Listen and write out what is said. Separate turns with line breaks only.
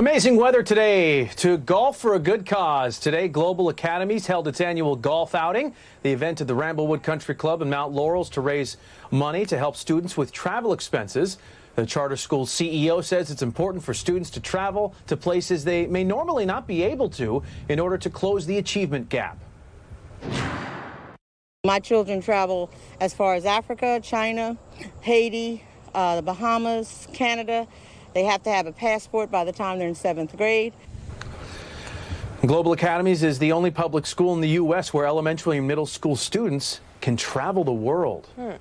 Amazing weather today to golf for a good cause. Today, Global Academies held its annual golf outing, the event at the Ramblewood Country Club in Mount Laurels to raise money to help students with travel expenses. The charter school CEO says it's important for students to travel to places they may normally not be able to in order to close the achievement gap.
My children travel as far as Africa, China, Haiti, uh, the Bahamas, Canada. They have to have a passport by the time they're in seventh grade.
Global Academies is the only public school in the U.S. where elementary and middle school students can travel the world. Hmm.